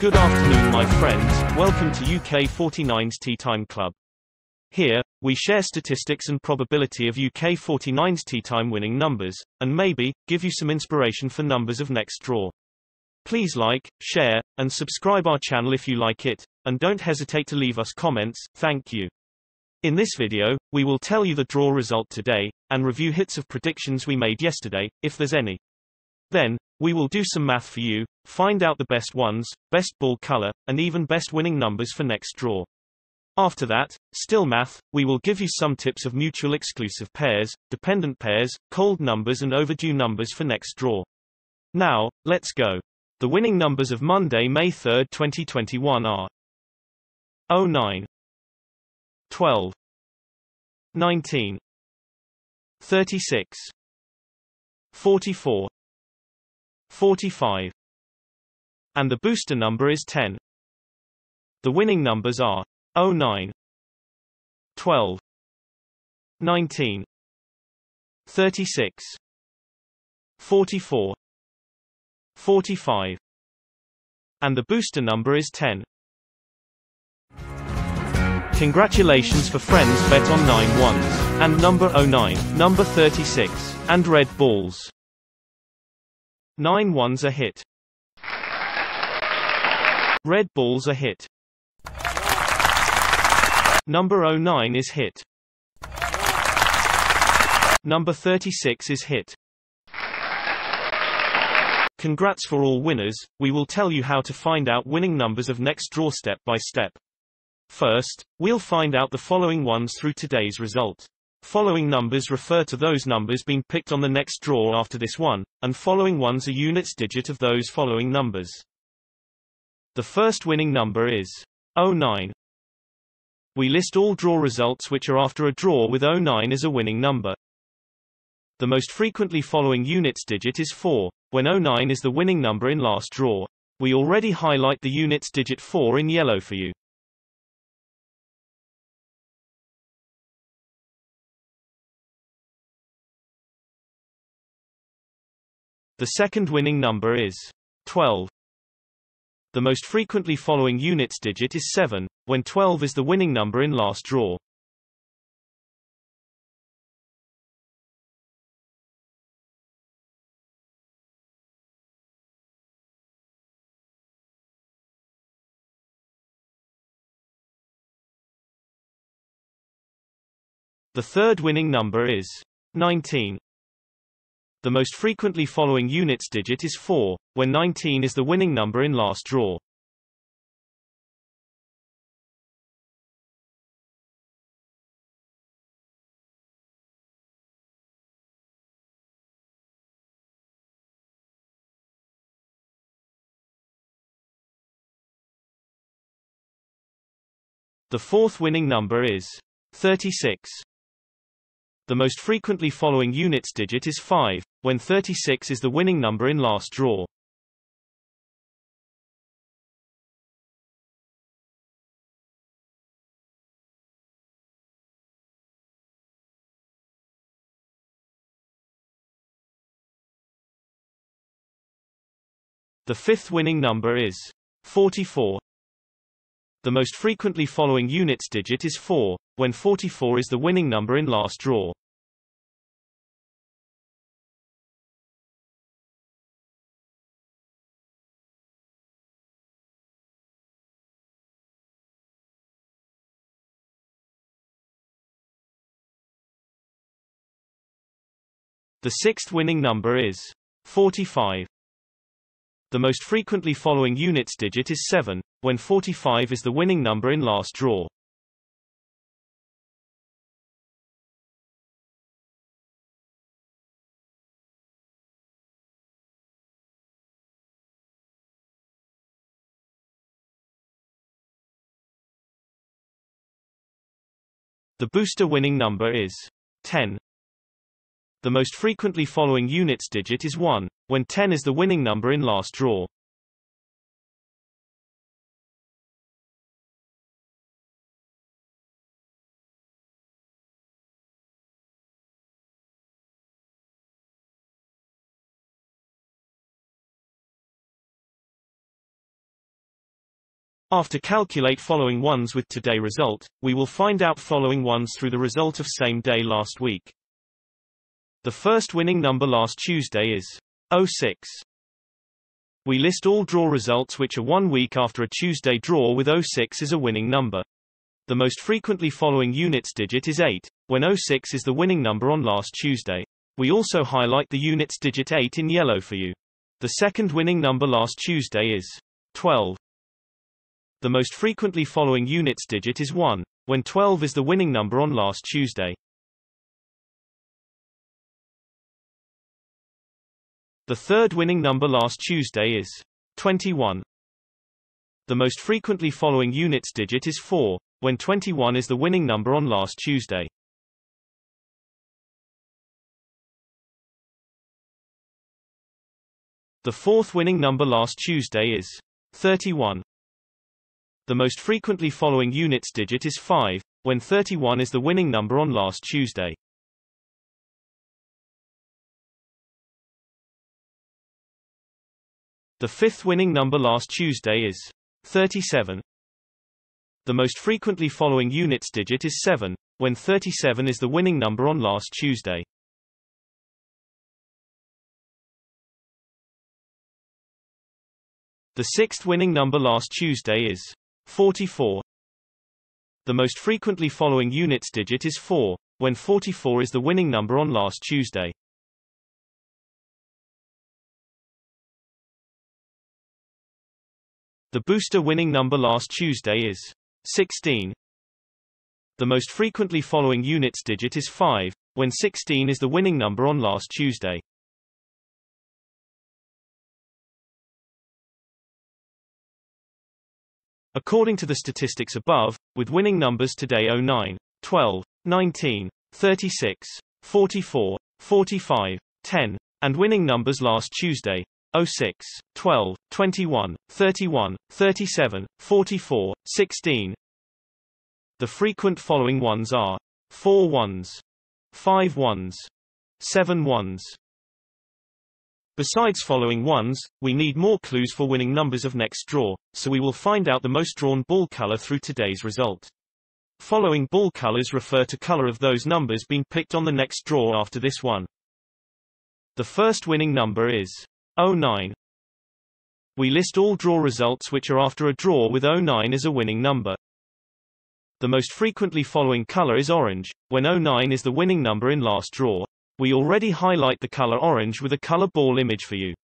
Good afternoon my friends, welcome to UK 49's Tea Time Club. Here, we share statistics and probability of UK 49's Tea Time winning numbers, and maybe, give you some inspiration for numbers of next draw. Please like, share, and subscribe our channel if you like it, and don't hesitate to leave us comments, thank you. In this video, we will tell you the draw result today, and review hits of predictions we made yesterday, if there's any. Then, we will do some math for you, find out the best ones, best ball color, and even best winning numbers for next draw. After that, still math, we will give you some tips of mutual exclusive pairs, dependent pairs, cold numbers and overdue numbers for next draw. Now, let's go. The winning numbers of Monday, May 3, 2021 are 09 12 19 36 44 45 and the booster number is 10. The winning numbers are 09 12 19 36 44 45 and the booster number is 10. Congratulations for friends bet on 9 ones, and number 09, number 36, and red balls. 9 ones a hit. Red balls a hit. Number 09 is hit. Number 36 is hit. Congrats for all winners, we will tell you how to find out winning numbers of next draw step by step. First, we'll find out the following ones through today's result. Following numbers refer to those numbers being picked on the next draw after this one, and following ones are units digit of those following numbers. The first winning number is 09. We list all draw results which are after a draw with 09 as a winning number. The most frequently following units digit is 4, when 09 is the winning number in last draw. We already highlight the units digit 4 in yellow for you. The second winning number is 12. The most frequently following units digit is 7, when 12 is the winning number in last draw. The third winning number is 19. The most frequently following units digit is 4, when 19 is the winning number in last draw. The fourth winning number is 36. The most frequently following units digit is 5, when 36 is the winning number in last draw. The fifth winning number is 44. The most frequently following units digit is 4, when 44 is the winning number in last draw. The sixth winning number is 45. The most frequently following units digit is 7, when 45 is the winning number in last draw. The booster winning number is 10. The most frequently following units digit is 1, when 10 is the winning number in last draw. After calculate following ones with today result, we will find out following ones through the result of same day last week. The first winning number last Tuesday is 06. We list all draw results which are one week after a Tuesday draw with 06 is a winning number. The most frequently following units digit is 8, when 06 is the winning number on last Tuesday. We also highlight the units digit 8 in yellow for you. The second winning number last Tuesday is 12. The most frequently following units digit is 1, when 12 is the winning number on last Tuesday. The third winning number last Tuesday is 21. The most frequently following units digit is 4, when 21 is the winning number on last Tuesday. The fourth winning number last Tuesday is 31. The most frequently following units digit is 5, when 31 is the winning number on last Tuesday. The fifth winning number last Tuesday is 37. The most frequently following units digit is 7, when 37 is the winning number on last Tuesday. The sixth winning number last Tuesday is 44. The most frequently following units digit is 4, when 44 is the winning number on last Tuesday. The booster winning number last Tuesday is 16. The most frequently following units digit is 5, when 16 is the winning number on last Tuesday. According to the statistics above, with winning numbers today 09, 12, 19, 36, 44, 45, 10, and winning numbers last Tuesday, 06, 12, 21, 31, 37, 44, 16. The frequent following ones are 4 ones, 5 ones, 7 ones. Besides following ones, we need more clues for winning numbers of next draw, so we will find out the most drawn ball color through today's result. Following ball colors refer to color of those numbers being picked on the next draw after this one. The first winning number is 09. We list all draw results which are after a draw with 09 as a winning number. The most frequently following color is orange, when 09 is the winning number in last draw. We already highlight the color orange with a color ball image for you.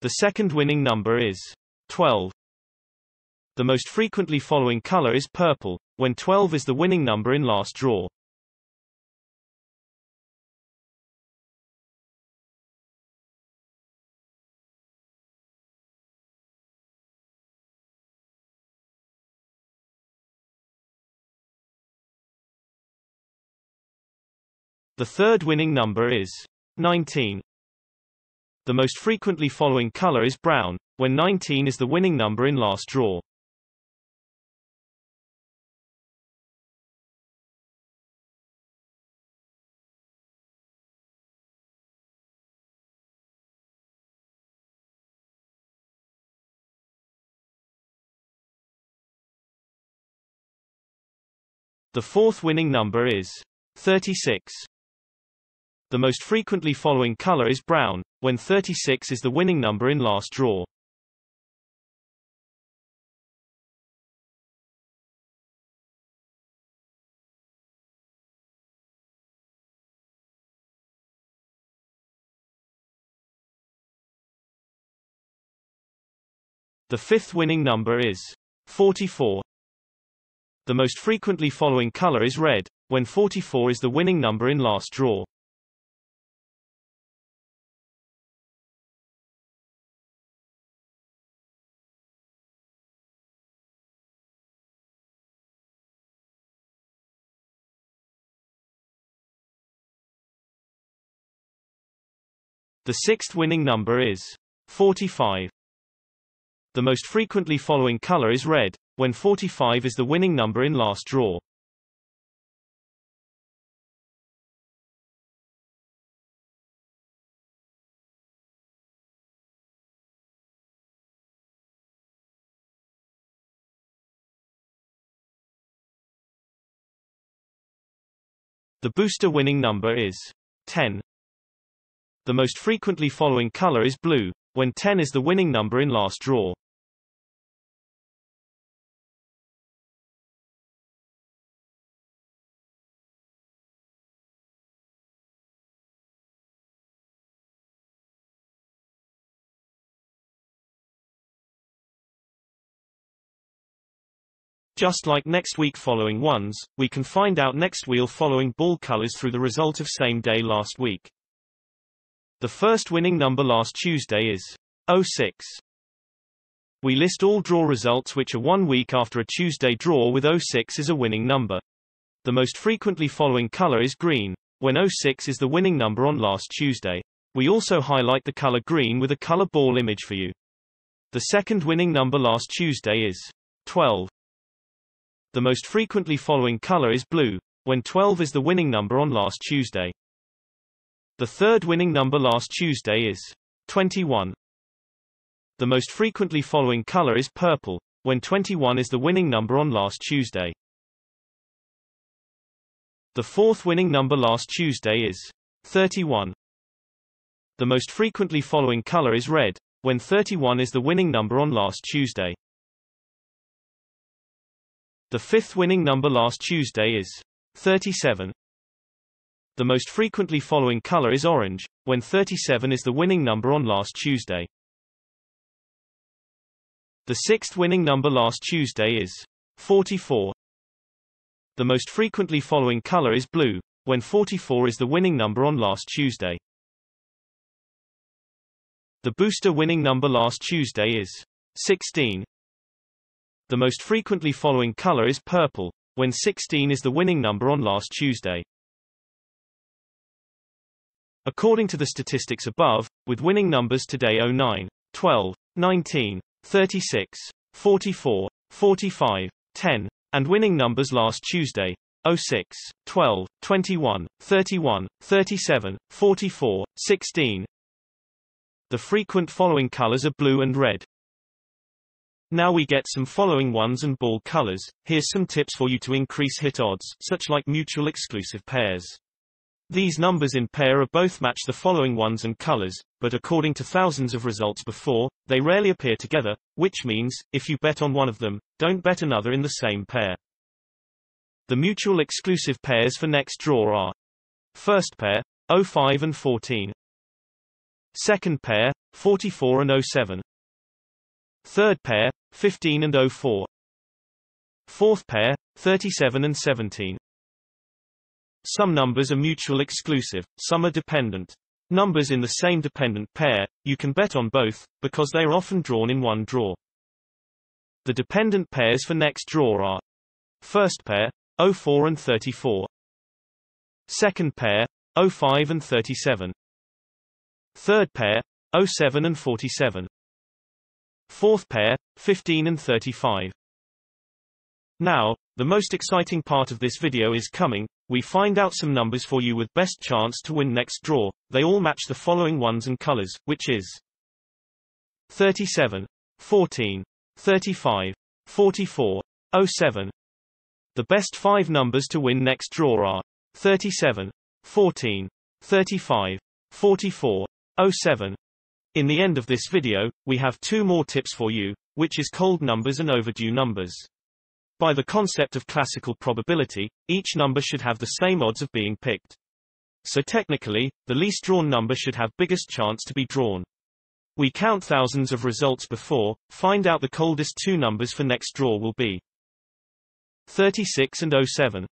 The second winning number is 12. The most frequently following color is purple, when 12 is the winning number in last draw. The third winning number is 19. The most frequently following color is brown, when 19 is the winning number in last draw. The fourth winning number is 36. The most frequently following color is brown, when 36 is the winning number in last draw. The fifth winning number is 44. The most frequently following color is red, when 44 is the winning number in last draw. The sixth winning number is 45. The most frequently following color is red, when 45 is the winning number in last draw. The booster winning number is 10. The most frequently following color is blue, when 10 is the winning number in last draw. Just like next week following ones, we can find out next wheel following ball colors through the result of same day last week. The first winning number last Tuesday is 06. We list all draw results which are one week after a Tuesday draw with 06 is a winning number. The most frequently following color is green, when 06 is the winning number on last Tuesday. We also highlight the color green with a color ball image for you. The second winning number last Tuesday is 12. The most frequently following color is blue, when 12 is the winning number on last Tuesday. The third winning number last Tuesday is 21. The most frequently following color is purple, when 21 is the winning number on last Tuesday. The fourth winning number last Tuesday is 31. The most frequently following color is red, when 31 is the winning number on last Tuesday. The fifth winning number last Tuesday is 37. The most frequently following color is orange, when 37 is the winning number on last Tuesday. The sixth winning number last Tuesday is 44. The most frequently following color is blue, when 44 is the winning number on last Tuesday. The booster winning number last Tuesday is 16. The most frequently following color is purple, when 16 is the winning number on last Tuesday. According to the statistics above, with winning numbers today 09, 12, 19, 36, 44, 45, 10, and winning numbers last Tuesday 06, 12, 21, 31, 37, 44, 16. The frequent following colors are blue and red. Now we get some following ones and ball colors. Here's some tips for you to increase hit odds, such like mutual exclusive pairs. These numbers in pair are both match the following ones and colors, but according to thousands of results before, they rarely appear together, which means, if you bet on one of them, don't bet another in the same pair. The mutual exclusive pairs for next draw are First pair, 05 and 14. Second pair, 44 and 07. Third pair, 15 and 04. Fourth pair, 37 and 17. Some numbers are mutual exclusive, some are dependent. Numbers in the same dependent pair, you can bet on both, because they are often drawn in one draw. The dependent pairs for next draw are First pair, 04 and 34. Second pair, 05 and 37. Third pair, 07 and 47. Fourth pair, 15 and 35. Now, the most exciting part of this video is coming, we find out some numbers for you with best chance to win next draw, they all match the following ones and colors, which is 37, 14, 35, 44, 07. The best five numbers to win next draw are 37, 14, 35, 44, 07, in the end of this video, we have two more tips for you, which is cold numbers and overdue numbers. By the concept of classical probability, each number should have the same odds of being picked. So technically, the least drawn number should have biggest chance to be drawn. We count thousands of results before, find out the coldest two numbers for next draw will be 36 and 07.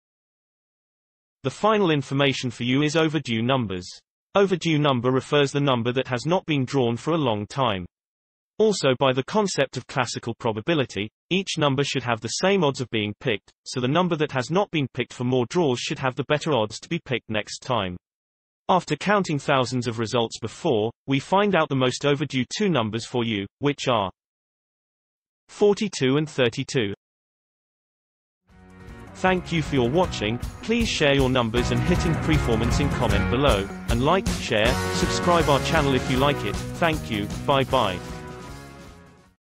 The final information for you is overdue numbers. Overdue number refers the number that has not been drawn for a long time. Also by the concept of classical probability, each number should have the same odds of being picked, so the number that has not been picked for more draws should have the better odds to be picked next time. After counting thousands of results before, we find out the most overdue two numbers for you, which are 42 and 32. Thank you for your watching, please share your numbers and hitting performance in comment below, and like, share, subscribe our channel if you like it, thank you, bye bye.